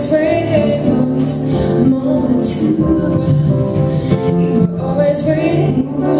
always waiting for this moment to arise You were always waiting for